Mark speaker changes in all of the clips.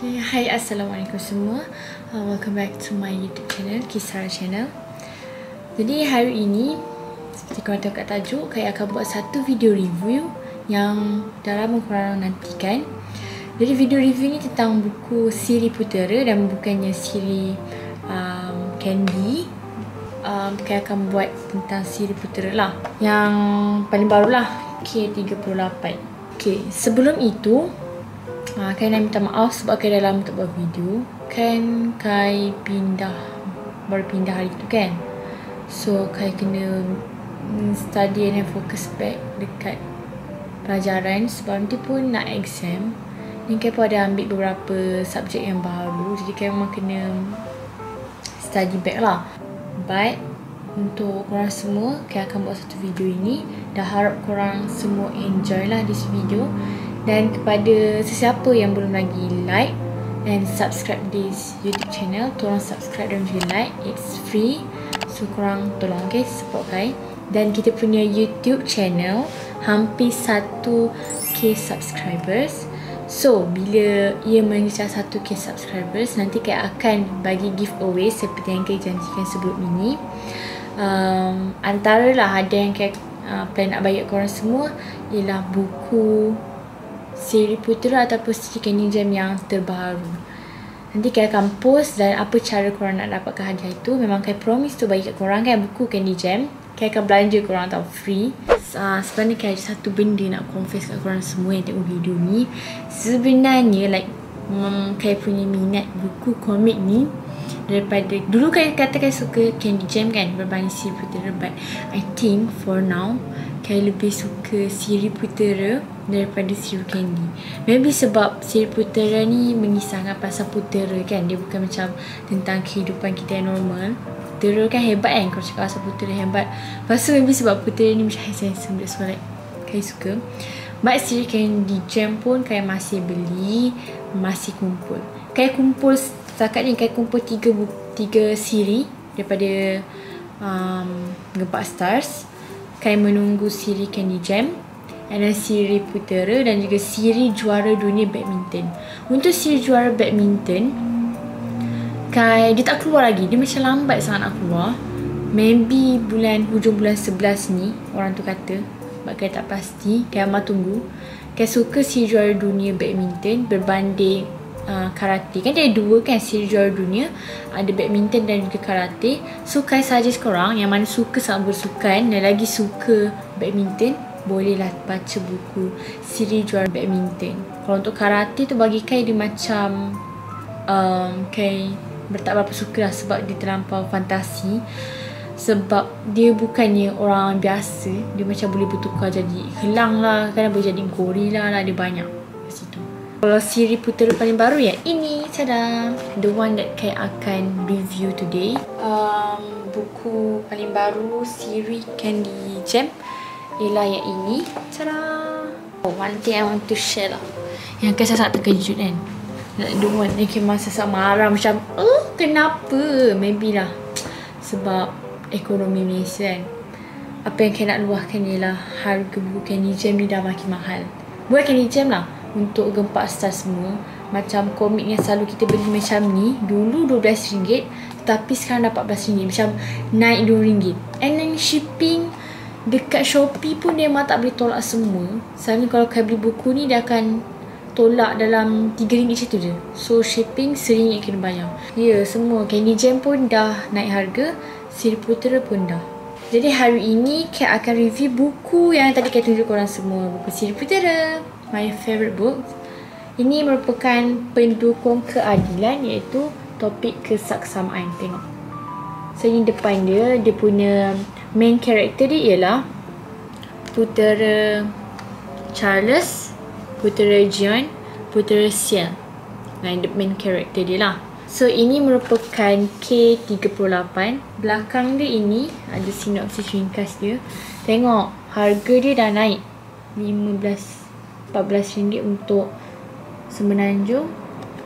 Speaker 1: Okay, hai Assalamualaikum semua. Uh, Welcome back to my YouTube channel Kisara Channel. Jadi hari ini Seperti korang tahu kat tajuk Kaya akan buat satu video review Yang dah lama korang nantikan. Jadi video review ni tentang buku Siri Putera Dan bukannya Siri um, Candy. Um, Kaya akan buat tentang Siri Putera lah Yang paling baru lah K38 Okay, sebelum itu Ha, Kai nak minta maaf sebab Kai dah lama tak buat video. Kan Kai pindah Baru pindah hari tu kan? So Kai kena Study and focus back Dekat Pelajaran. Sebab nanti pun nak exam. Ni Kai pun ada ambil beberapa Subjek yang baru. Jadi Kai memang kena Study back lah. But untuk korang semua Kai akan buat satu video ini. Dah harap korang semua enjoy lah this video dan kepada sesiapa yang belum lagi like and subscribe this YouTube channel, tolong subscribe dan juga like. It's free. So korang tolong guys support kai. Dan kita punya YouTube channel hampir 1k subscribers. So bila ia mengejar 1k subscribers nanti kai akan bagi giveaway seperti yang kai janjikan sebelum ini. Um, antara lah ada yang kai uh, plan nak bagi korang semua ialah buku siri putera ataupun siri candy jam yang terbaru. Nanti saya akan post dan apa cara korang nak dapatkan hadiah itu. Memang saya promise tu bagi kat korang kan buku candy jam. Saya akan belanja korang tau free. Uh, sebenarnya saya ada satu benda nak confess kat korang semua yang tengok video ni. Sebenarnya like um, saya punya minat buku komik ni daripada dulu kan katakan suka Candy Jam kan berbanding Siri Putera but I think for now Kai lebih suka Siri Putera daripada Siri Candy maybe sebab Siri Putera ni mengisahkan pasal Putera kan. Dia bukan macam tentang kehidupan kita yang normal. Putera kan hebat kan kalau cakap pasal Putera hebat. Lepas tu maybe sebab Putera ni macam handsome that's why like Kai suka. But Siri Candy Jam pun Kai masih beli masih kumpul. Kai kumpul setakat ni Kai kumpul tiga, tiga siri daripada um, Gempak Stars. Kai menunggu siri Candy Jam then siri Putera dan juga siri juara dunia badminton. Untuk siri juara badminton Kai dia tak keluar lagi. Dia macam lambat sangat nak keluar. Maybe bulan hujung bulan 11 ni orang tu kata sebab Kai tak pasti Kai amat tunggu. Kai suka siri juara dunia badminton berbanding uh, karate. Kan dia ada dua kan siri juara dunia ada badminton dan juga karate. So Kai suggest korang yang mana suka sangat bersukan dan lagi suka badminton bolehlah baca buku siri juara badminton. Kalau untuk karate tu bagi Kai dia macam um, Kai tak berapa suka lah sebab dia terlampau fantasi. Sebab dia bukannya orang biasa dia macam boleh bertukar jadi helang lah kadang boleh jadi gorila lah dia banyak kat situ. Kalau siri putera paling baru ya ini tada the one that Kai akan review today. Um, buku paling baru siri Candy Jam ialah yang ini. Tada! Oh, one thing I want to share lah. Yang Kai sangat terkejut kan? The one yang Kai masa sangat marah macam oh kenapa? Maybe lah. Sebab ekonomi Malaysia kan. Apa yang Kai nak luahkan ialah harga buku Candy Jam ni dah makin mahal. Bukan Candy Jam lah. Untuk gempak star semua macam komik yang selalu kita beli macam ni dulu RM12 tetapi sekarang dah RM14 macam naik RM2 and then shipping dekat Shopee pun dia memang tak boleh tolak semua. Selalu kalau kau beli buku ni dia akan tolak dalam RM3 macam tu je. So shipping RM1 kena bayar. Ya yeah, semua. Candy Jam pun dah naik harga. Siri Putera pun dah. Jadi hari ini Kat akan review buku yang tadi Kat tunjuk korang semua. Buku Siri Putera. My favorite book. Ini merupakan pendukung keadilan iaitu topik kesaksamaan. Tengok. So ini depan dia, dia punya main character dia ialah putera Charles, putera John, putera Sian. Nah, the main character dia lah. So ini merupakan K38 Belakang dia ini Ada sinopsis ringkas dia. Tengok Harga dia dah naik. 15 RM14 untuk Semenanjung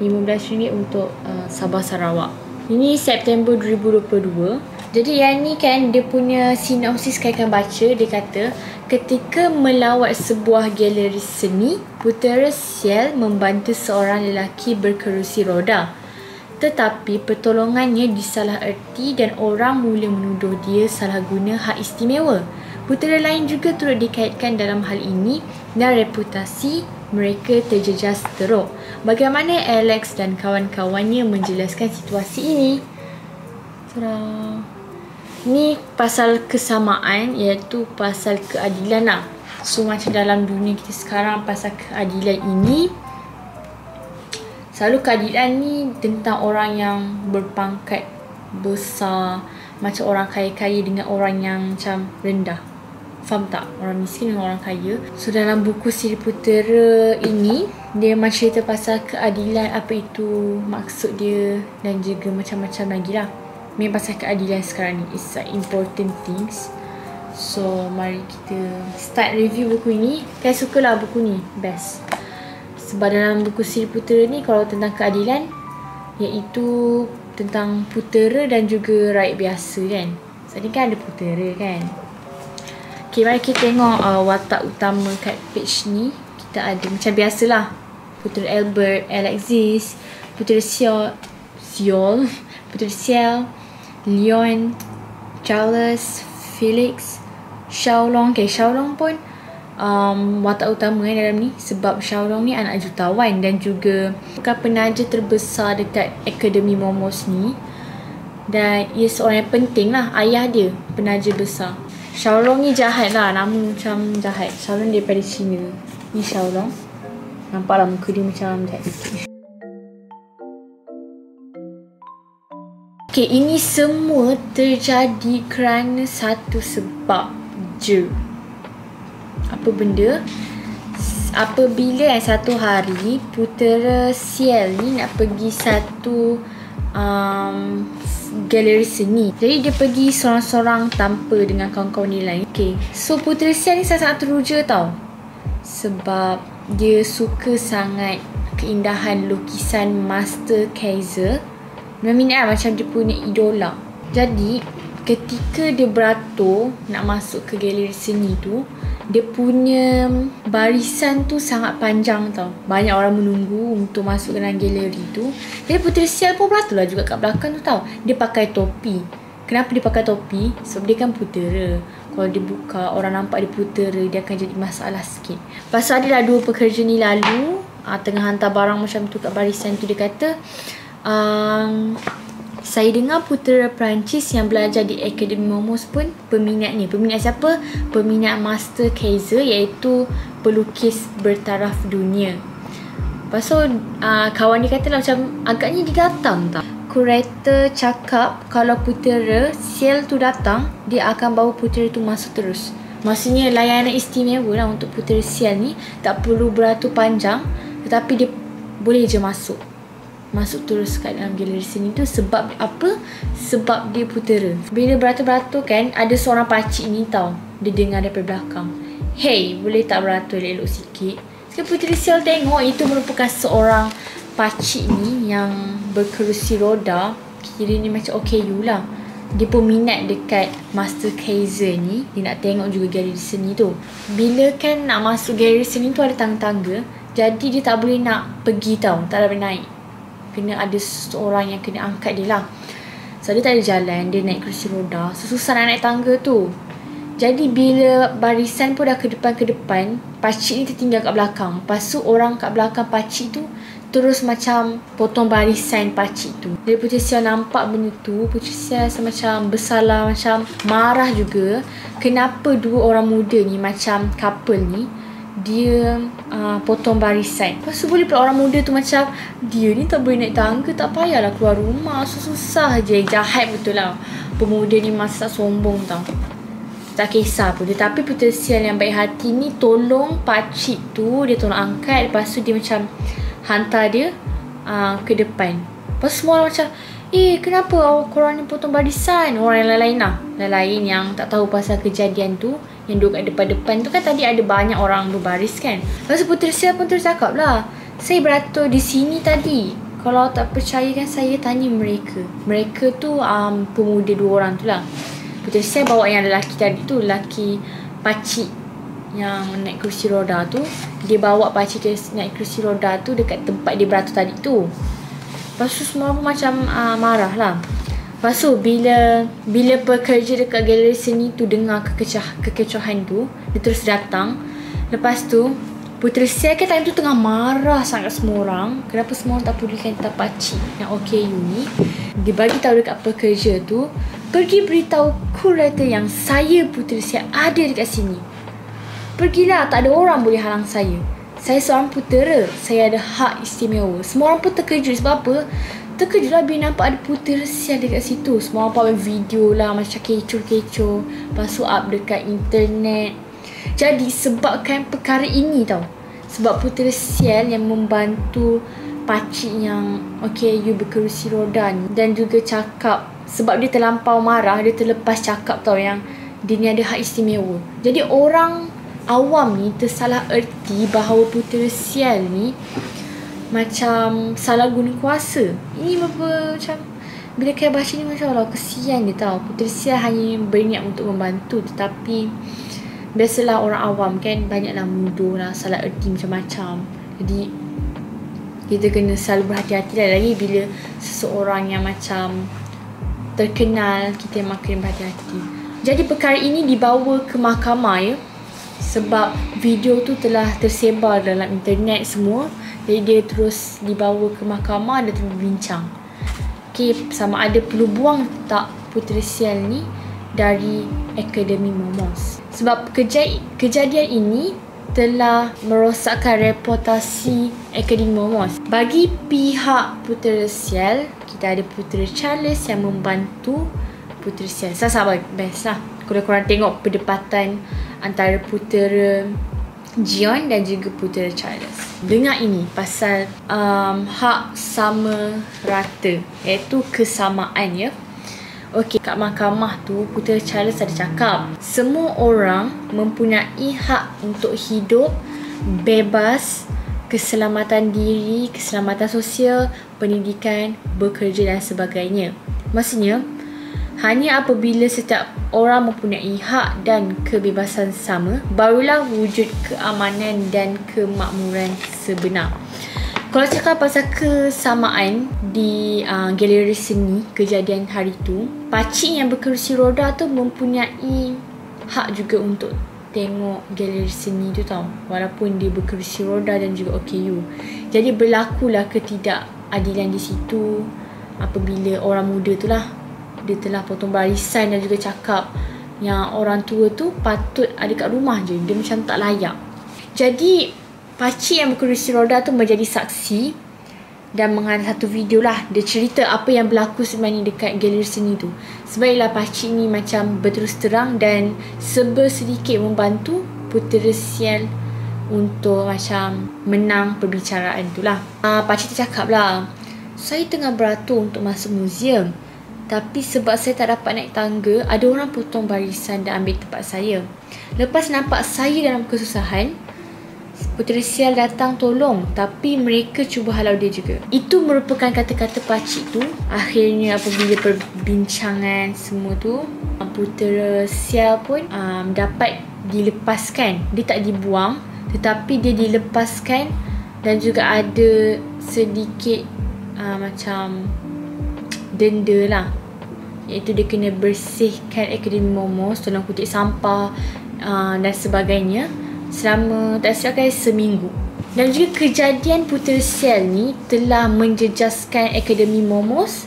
Speaker 1: RM15 untuk uh, Sabah Sarawak. Ini September 2022 Jadi yang ni kan dia punya sinopsis kau akan baca dia kata ketika melawat sebuah galeri seni putera sial membantu seorang lelaki berkerusi roda tetapi pertolongannya disalah erti dan orang mula menuduh dia salah guna hak istimewa. Putera lain juga turut dikaitkan dalam hal ini dan reputasi mereka terjejas teruk. Bagaimana Alex dan kawan-kawannya menjelaskan situasi ini? Ni pasal kesamaan iaitu pasal keadilan lah. So macam dalam dunia kita sekarang pasal keadilan ini Selalu keadilan ni tentang orang yang berpangkat besar Macam orang kaya-kaya dengan orang yang macam rendah Faham tak? Orang miskin dengan orang kaya. So dalam buku Siri Putera ini, dia memang cerita pasal keadilan apa itu maksud dia dan juga macam-macam lagi lah. Memang pasal keadilan sekarang ni. It's like important things. So mari kita start review buku ini. Saya sukalah buku ni. Best. Sebab dalam buku Siri Putera ni kalau tentang keadilan, iaitu tentang putera dan juga rakyat biasa kan. Sebab ni kan ada putera kan. Okay, mari kita tengok uh, watak utama kat page ni. Kita ada macam biasalah. Putera Albert, Alexis, Putera Siol, Siol, Putera Sial, Leon, Charles, Felix, Xiaolong. Okay, Xiaolong pun um, watak utama eh, dalam ni. Sebab Xiaolong ni anak jutawan dan juga bukan penaja terbesar dekat Akademi Momos ni. Dan ia seorang yang penting lah. Ayah dia penaja besar. Xiaolong ni jahat lah. Nama macam jahat. Xiaolong daripada China. Ni Xiaolong. Nampak lah muka dia macam jahat sikit. Okay, ini semua terjadi kerana satu sebab je. Apa benda? Apabila satu hari putera Sial ni nak pergi satu um, galeri seni. Jadi dia pergi seorang-seorang tanpa dengan kawan-kawan dia lain. Okay. So Puteri Sian ni sangat teruja tau. Sebab dia suka sangat keindahan lukisan Master Kaiser. Minat lah macam dia punya idola. Jadi ketika dia beratur nak masuk ke galeri seni tu, dia punya barisan tu sangat panjang tau. Banyak orang menunggu untuk masuk ke dalam galeri tu. Jadi Puteri Sial pun beratur lah juga kat belakang tu tau. Dia pakai topi. Kenapa dia pakai topi? Sebab dia kan putera. Kalau dia buka, orang nampak dia putera, dia akan jadi masalah sikit. Pasal ada lah dua pekerja ni lalu, uh, tengah hantar barang macam tu kat barisan tu, dia kata, um, saya dengar putera Perancis yang belajar di Akademi Momos pun peminat ni. Peminat siapa? Peminat Master Kaiser iaitu pelukis bertaraf dunia. Lepas tu uh, kawan dia kata lah macam agaknya dia datang tak? Kurator cakap kalau putera Sial tu datang, dia akan bawa putera tu masuk terus. Maksudnya layanan istimewa lah untuk putera Sial ni tak perlu beratur panjang tetapi dia boleh je masuk masuk terus kat dalam galeri seni tu sebab apa? Sebab dia putera. Bila beratur-beratur kan, ada seorang pakcik ni tau. Dia dengar daripada belakang. Hey, boleh tak beratur elok sikit? Sekarang Puteri Sial tengok itu merupakan seorang pakcik ni yang berkerusi roda. Kira ni macam OKU lah. Dia pun minat dekat Master Kaiser ni. Dia nak tengok juga galeri seni tu. Bila kan nak masuk galeri seni tu ada tangga-tangga. Jadi dia tak boleh nak pergi tau. Tak boleh naik kena ada seorang yang kena angkat dia lah. So dia tak ada jalan dia naik kerusi roda. So susah nak naik tangga tu. Jadi bila barisan pun dah ke depan ke depan pakcik ni tertinggal kat belakang. Lepas tu orang kat belakang pakcik tu terus macam potong barisan pakcik tu. Dia Putri Sia nampak benda tu Putri Sia macam bersalah macam marah juga. Kenapa dua orang muda ni macam couple ni dia uh, potong barisan. Lepas tu boleh pula orang muda tu macam dia ni tak boleh naik tangga tak payahlah keluar rumah. Susah-susah je. Jahat betul lah. Pemuda ni masa sombong tau. Tak kisah pun. Tetapi putera sial yang baik hati ni tolong pakcik tu. Dia tolong angkat. Lepas tu dia macam hantar dia uh, ke depan. Lepas semua orang macam Eh kenapa korang ni potong barisan Orang yang lain-lain lah Lain-lain yang tak tahu pasal kejadian tu Yang duduk kat depan-depan tu kan Tadi ada banyak orang berbaris kan Lepas tu Puteri Sia pun terus cakap lah Saya beratur di sini tadi Kalau tak percaya kan saya tanya mereka. Mereka tu um, pemuda dua orang tu lah. Puteri saya bawa yang lelaki tadi tu. Lelaki pakcik yang naik kursi roda tu. Dia bawa pakcik dia naik kursi roda tu dekat tempat dia beratur tadi tu. Lepas tu semua pun macam uh, marah lah. Lepas tu bila bila pekerja dekat galeri seni tu dengar kekecah, kekecohan tu. Dia terus datang. Lepas tu Puteri Sia kan time tu tengah marah sangat semua orang. Kenapa semua orang tak pedulikan tentang pakcik yang OKU ni Dia bagi tahu dekat pekerja tu Pergi beritahu kurator yang saya Puteri Sia ada dekat sini. Pergilah tak ada orang boleh halang saya. Saya seorang putera. Saya ada hak istimewa. Semua orang pun terkejut. Sebab apa Terkejut lah bila nampak ada putera Sia dekat situ. Semua orang buat video lah macam kecoh-kecoh Lepas tu up dekat internet. Jadi sebabkan perkara ini tau. Sebab putera sial yang membantu pakcik yang Okay you berkerusi roda ni. Dan juga cakap Sebab dia terlampau marah Dia terlepas cakap tau yang Dia ni ada hak istimewa. Jadi orang awam ni tersalah erti Bahawa putera sial ni Macam salah guna kuasa. Ini apa macam bila kaya baca ni macam Allah kesian dia tau. Puteri Sial hanya berniat untuk membantu Tetapi biasalah orang awam kan banyaklah mudah lah salah erti macam-macam. Jadi kita kena selalu berhati-hati lah. Lagi bila seseorang yang macam terkenal kita makin berhati-hati. Jadi perkara ini dibawa ke mahkamah ya. Sebab video tu telah tersebar dalam internet semua jadi dia terus dibawa ke mahkamah dan berbincang okay, sama ada perlu buang tak Puteri Sial ni dari Akademi Momos. Sebab kej- kejadian ini telah merosakkan reputasi Akademi Momos. Bagi pihak Putera Sial, kita ada Putera Charles yang membantu Putera Sial. Sabar best lah. Kalau korang tengok perdebatan antara Putera Jion dan juga Putera Charles. Dengar ini pasal um, hak sama rata iaitu kesamaan ya. Okey, kat mahkamah tu Putera Charles ada cakap Semua orang mempunyai hak untuk hidup Bebas Keselamatan diri Keselamatan sosial Pendidikan Bekerja dan sebagainya Maksudnya Hanya apabila setiap orang mempunyai hak dan kebebasan sama Barulah wujud keamanan dan kemakmuran sebenar kalau cakap pasal kesamaan di uh, galeri seni kejadian hari tu, pakcik yang berkerusi roda tu mempunyai hak juga untuk tengok galeri seni tu tau. Walaupun dia berkerusi roda dan juga OKU. Jadi berlakulah ketidakadilan di situ apabila orang muda tu lah dia telah potong barisan dan juga cakap yang orang tua tu patut ada kat rumah je. Dia macam tak layak. Jadi Pakcik yang berkerusi roda tu menjadi saksi dan mengarah satu video lah dia cerita apa yang berlaku sebenarnya dekat galeri seni tu sebablah pakcik ni macam berterus terang dan serba sedikit membantu putera sial untuk macam menang perbicaraan tu lah uh, pakcik tu cakap lah saya tengah beratur untuk masuk muzium tapi sebab saya tak dapat naik tangga ada orang potong barisan dan ambil tempat saya lepas nampak saya dalam kesusahan Puteri Sial datang tolong tapi mereka cuba halau dia juga. Itu merupakan kata-kata pakcik tu. Akhirnya apabila perbincangan semua tu, Putera Sial pun um, dapat dilepaskan. Dia tak dibuang tetapi dia dilepaskan dan juga ada sedikit uh, macam denda lah. Iaitu dia kena bersihkan Akademi Momos, tolong kutip sampah uh, dan sebagainya selama tak silap kan seminggu. Dan juga kejadian Putera Sel ni telah menjejaskan Akademi Momos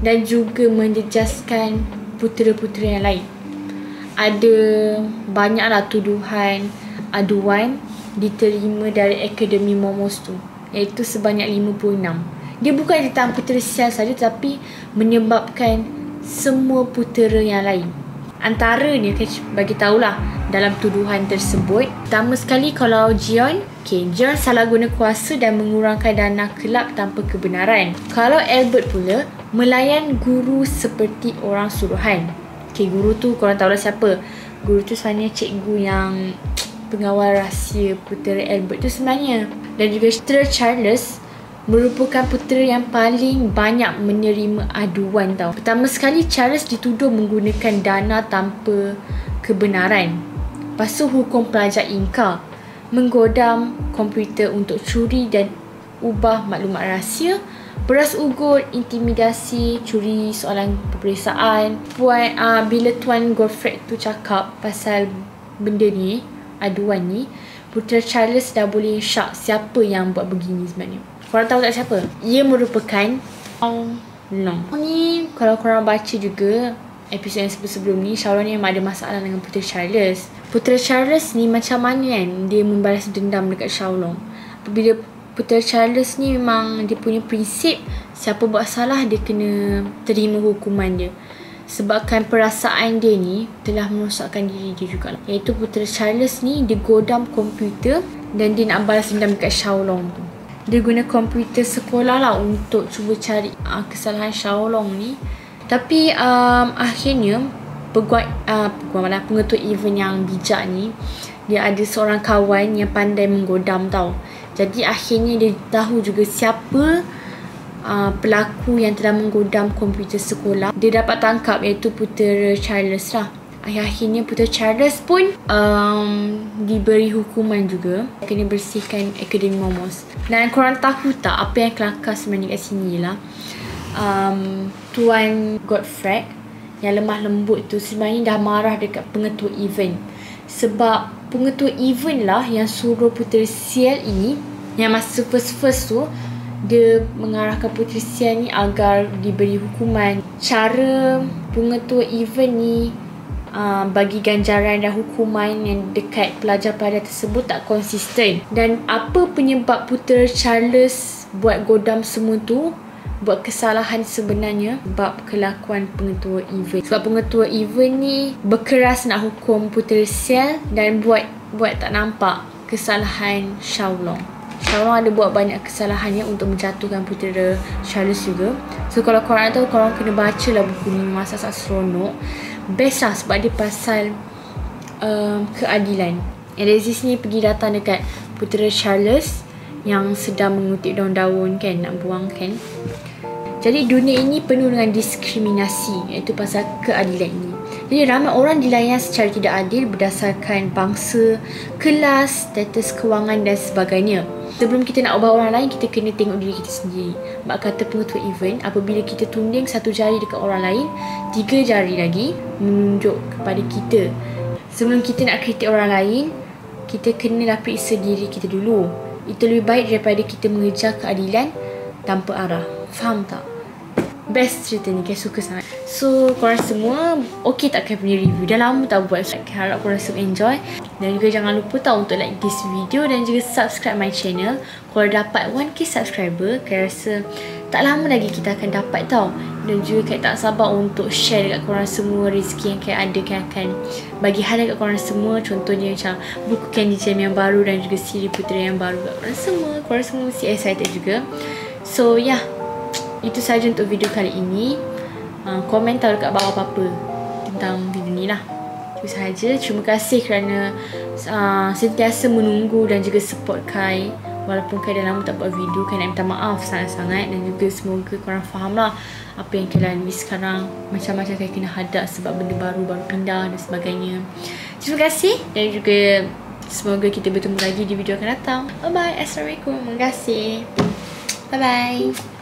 Speaker 1: dan juga menjejaskan putera-putera yang lain. Ada banyaklah tuduhan aduan diterima dari Akademi Momos tu iaitu sebanyak 56. Dia bukan tentang putera Sel saja tapi menyebabkan semua putera yang lain. Antaranya bagi tahulah dalam tuduhan tersebut. Pertama sekali kalau Jion, okay, Jion salah guna kuasa dan mengurangkan dana kelab tanpa kebenaran. Kalau Albert pula, melayan guru seperti orang suruhan. Okay, guru tu korang tahu lah siapa. Guru tu sebenarnya cikgu yang pengawal rahsia putera Albert tu sebenarnya. Dan juga Sir Charles merupakan putera yang paling banyak menerima aduan tau. Pertama sekali Charles dituduh menggunakan dana tanpa kebenaran. Lepas tu hukum pelajar ingkar menggodam komputer untuk curi dan ubah maklumat rahsia beras ugut, intimidasi, curi soalan peperiksaan. Puan uh, bila tuan Godfrey tu cakap pasal benda ni, aduan ni, putera Charles dah boleh syak siapa yang buat begini sebenarnya. Korang tahu tak siapa? Ia merupakan Ong Long. Ni kalau korang baca juga episod yang sebelum-sebelum ni Shaolong ni memang ada masalah dengan Putera Charles. Putera Charles ni macam mana kan dia membalas dendam dekat Shaolong. Apabila Putera Charles ni memang dia punya prinsip siapa buat salah dia kena terima hukuman dia. Sebabkan perasaan dia ni telah merosakkan diri dia juga. Iaitu Putera Charles ni dia godam komputer dan dia nak balas dendam dekat Shaolong tu dia guna komputer sekolah lah untuk cuba cari uh, kesalahan Xiaolong ni. Tapi um, akhirnya peguat uh, peguat malah pengetua event yang bijak ni dia ada seorang kawan yang pandai menggodam tau. Jadi akhirnya dia tahu juga siapa uh, pelaku yang telah menggodam komputer sekolah. Dia dapat tangkap iaitu putera Charles lah akhirnya Putera Charles pun um, diberi hukuman juga. Kena bersihkan Akademi Momos. Dan korang tahu tak apa yang kelakar sebenarnya kat sini lah um, Tuan Godfrey yang lemah lembut tu sebenarnya dah marah dekat pengetua event sebab pengetua event lah yang suruh Putera Sial ini yang masa first-first tu dia mengarahkan Puteri Sial ni agar diberi hukuman. Cara pengetua event ni uh, bagi ganjaran dan hukuman yang dekat pelajar-pelajar tersebut tak konsisten. Dan apa penyebab putera Charles buat godam semua tu? Buat kesalahan sebenarnya sebab kelakuan pengetua event sebab pengetua event ni berkeras nak hukum putera Sel dan buat buat tak nampak kesalahan Shaolong Shaolong ada buat banyak kesalahannya untuk menjatuhkan putera Charles juga. So kalau korang tahu korang kena baca lah buku ni masa saat seronok best lah sebab dia pasal um, keadilan. Alexis ni pergi datang dekat putera Charles yang sedang mengutip daun-daun kan nak buang kan. Jadi dunia ini penuh dengan diskriminasi iaitu pasal keadilan ini. Jadi ramai orang dilayan secara tidak adil berdasarkan bangsa, kelas, status kewangan dan sebagainya sebelum kita nak ubah orang lain kita kena tengok diri kita sendiri. Mak kata pengetua event apabila kita tunding satu jari dekat orang lain tiga jari lagi menunjuk kepada kita. Sebelum kita nak kritik orang lain kita kena lah periksa diri kita dulu. Itu lebih baik daripada kita mengejar keadilan tanpa arah. Faham tak? Best cerita ni Kaya suka sangat So korang semua Okay tak Kaya punya review? Dah lama tak buat. So, harap korang semua enjoy. Dan juga jangan lupa tau Untuk like this video Dan juga subscribe my channel. Kalau dapat 1k subscriber Kaya rasa Tak lama lagi kita akan dapat tau. Dan juga Kaya tak sabar Untuk share dekat korang semua Rezeki yang Kaya ada Kaya akan Bagi hadiah dekat korang semua. Contohnya macam Buku Candy Jam yang baru Dan juga Siri Putera yang baru Dekat korang semua. Korang semua mesti excited juga. So yeah itu saja untuk video kali ini. Uh, komen tahu dekat bawah apa-apa tentang video ni lah. Itu sahaja. Terima kasih kerana uh, sentiasa menunggu dan juga support Kai. Walaupun Kai dah lama tak buat video, Kai nak minta maaf sangat-sangat. Dan juga semoga korang faham lah apa yang Kai lalui sekarang. Macam-macam Kai kena hadap sebab benda baru, baru pindah dan sebagainya. Terima kasih dan juga semoga kita bertemu lagi di video akan datang. Bye-bye. Assalamualaikum. Terima kasih. Bye-bye.